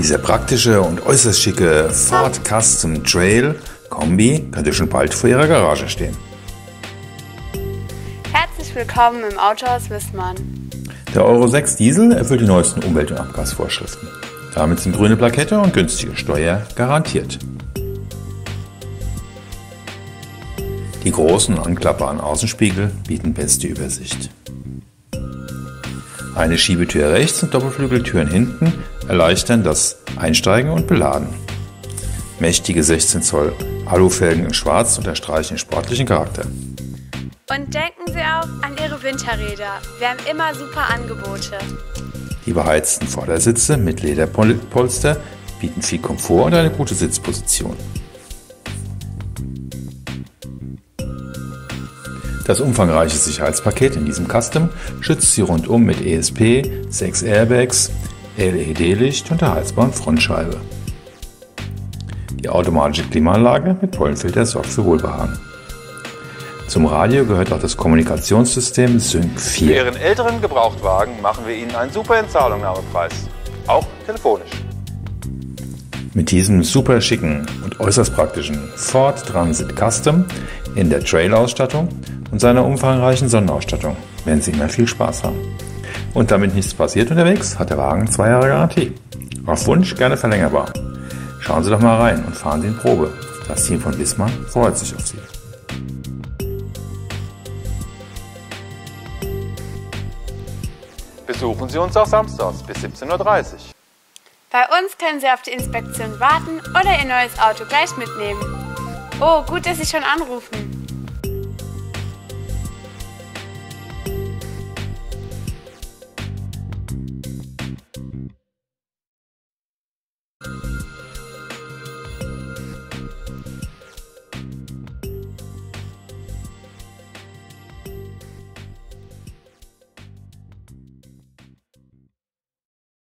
Dieser praktische und äußerst schicke Ford Custom Trail Kombi könnte schon bald vor Ihrer Garage stehen. Herzlich willkommen im Autohaus Wissmann. Der Euro 6 Diesel erfüllt die neuesten Umwelt- und Abgasvorschriften. Damit sind grüne Plakette und günstige Steuer garantiert. Die großen anklappbaren Außenspiegel bieten beste Übersicht. Eine Schiebetür rechts und Doppelflügeltüren hinten erleichtern das Einsteigen und Beladen. Mächtige 16 Zoll Alufelgen in Schwarz unterstreichen den sportlichen Charakter. Und denken Sie auch an Ihre Winterräder. Wir haben immer super Angebote. Die beheizten Vordersitze mit Lederpolster bieten viel Komfort und eine gute Sitzposition. Das umfangreiche Sicherheitspaket in diesem Custom schützt Sie rundum mit ESP, 6 Airbags, LED-Licht und der heizbaren Frontscheibe. Die automatische Klimaanlage mit Pollenfilter sorgt für Wohlbehagen. Zum Radio gehört auch das Kommunikationssystem Sync 4. Für Ihren älteren Gebrauchtwagen machen wir Ihnen einen super Entzahlungnahmepreis. Auch telefonisch. Mit diesem super schicken und äußerst praktischen Ford Transit Custom in der Trail-Ausstattung und seiner umfangreichen Sonnenausstattung werden Sie immer viel Spaß haben. Und damit nichts passiert unterwegs, hat der Wagen zwei Jahre Garantie. Auf Wunsch gerne verlängerbar. Schauen Sie doch mal rein und fahren Sie in Probe. Das Team von Wismar freut sich auf Sie. Besuchen Sie uns auch samstags bis 17.30 Uhr. Bei uns können Sie auf die Inspektion warten oder Ihr neues Auto gleich mitnehmen. Oh, gut, dass Sie schon anrufen.